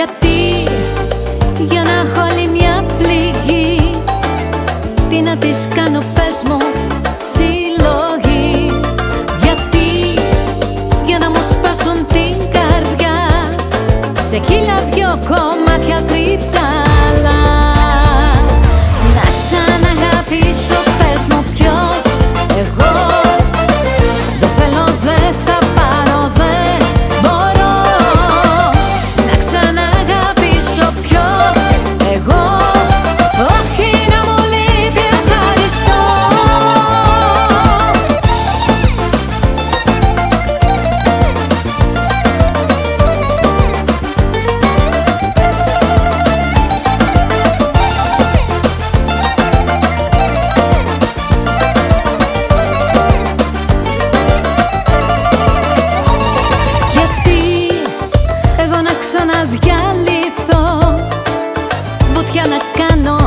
Γιατί για να έχω άλλη μια πληγή Τι να της κάνω πες μου συλλογή. Γιατί για να μου σπάσουν την καρδιά Σε κύλα εγώ να